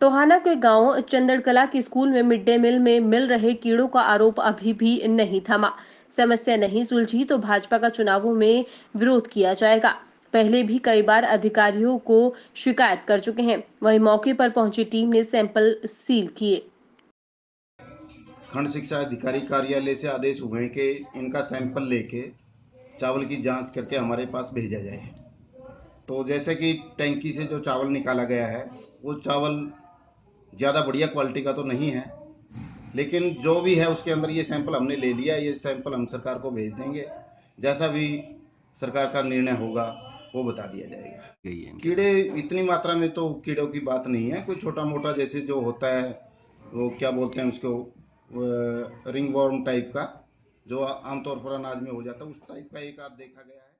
टोहाना के गाँव चंदड़कला के स्कूल में मिड डे मील में मिल रहे कीड़ों का आरोप अभी भी नहीं थमा। समस्या नहीं सुलझी तो भाजपा का चुनावों में विरोध किया जाएगा। पहले भी कई बार अधिकारियों को शिकायत कर चुके हैं। वहीं मौके पर पहुँची टीम ने सैंपल सील किए। खंड शिक्षा अधिकारी कार्यालय से आदेश हुए कि इनका सैंपल लेके चावल की जाँच करके हमारे पास भेजा जाए। तो जैसे कि टैंकी से जो चावल निकाला गया है, वो चावल ज़्यादा बढ़िया क्वालिटी का तो नहीं है लेकिन जो भी है उसके अंदर ये सैंपल हमने ले लिया ये सैंपल हम सरकार को भेज देंगे। जैसा भी सरकार का निर्णय होगा वो बता दिया जाएगा। कीड़े इतनी मात्रा में तो कीड़ों की बात नहीं है कोई छोटा मोटा जैसे जो होता है वो क्या बोलते हैं उसको रिंग वॉर्म टाइप का जो आमतौर पर अनाज में हो जाता है उस टाइप का एक आध देखा गया है।